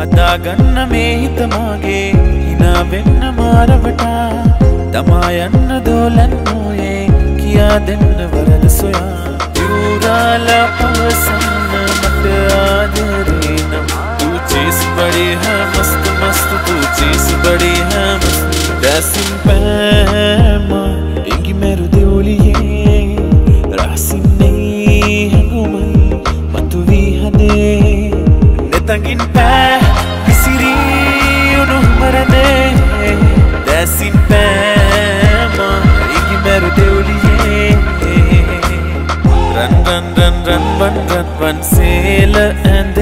හදාගන්න මේ හිතමාගේ හිනාවෙන්න මාරවටා. තමායන්න දෝලන් නෝයේ කියා දෙන්න වරද සොයා. යුරාලා පවසන්න මට ආදරේනම් තූචේස් බඩේ හා මස්ත මස්ත තූචේස් බඩේ හා මස්ත දැසින් පෑම ඉඟි මැරුද. රන් වන් සේල ඇඳ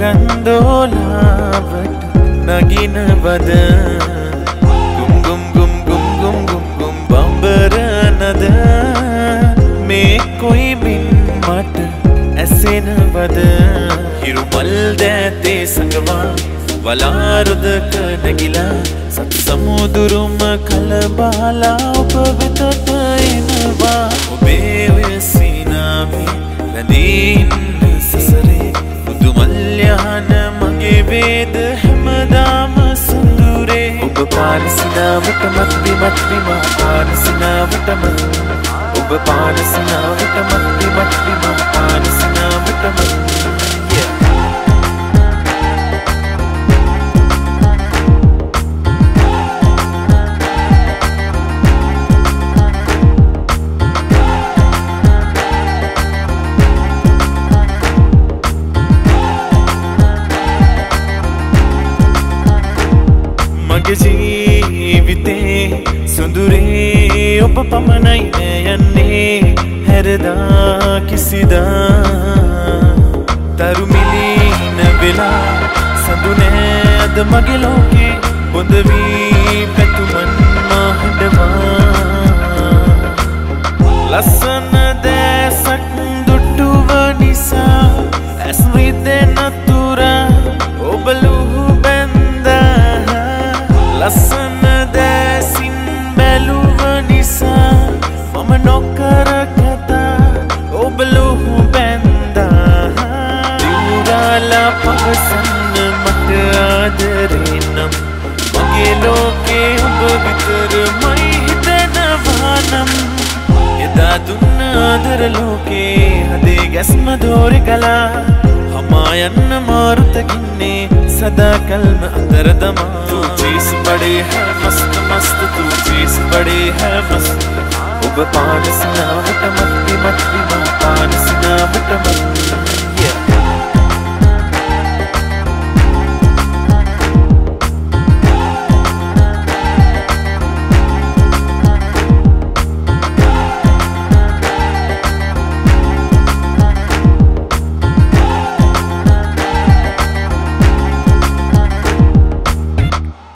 රන්දෝලාවට නගිනවද ගුම් ගුම් ගුම් ගුම් ගුම් ගුම් ගුම් බම්බරනද මේ කොයිමින් මට ඇසෙනවද හිරුමල් දෑතේ සඟවා වලාරුදක නැගිලා සත් සමුදුරුම කලබාලා ඔබ වෙතට එනවා. ඔබේ ඔය සීනාවේ වැඳීන්න සසරේ බුදුමල්්‍යහන මගේ වේද හැමදාම සුඳුරේ ඔබ පාලසිනාවට මත්වි මත්විම පාලසිනාවටම ඔබ පාලසිනාවට මත්වි මත්විම පාලසිනාවටම මගේ ජීවිතේ සුඳුරේ ඔබ පමණයි යන්නේ හැරදා කිසිදා. තරුමිලින වෙලා සඳුනෑද මගේ ලෝකේ? බොඳවී පැතුමන් මහඩවා පහසන්න මට ආදරේ නම්. මගේ ලෝකේ ඔබ විතරමයි හිතනවා නම්. එදා දුන්න ආදර ලෝකේ හදේ ගැස්ම දෝරි කලා හමා යන්න මාරුතකින්නේ සදා කල්ම අතර දමා. තූ චීස් බඩේ හැ මස්ත මස්ත තූ චීස් බඩේ හැ මස්ත. ඔබ පානසිනාවට මත්ති මත්ති මා පානසිනාවට මත්ති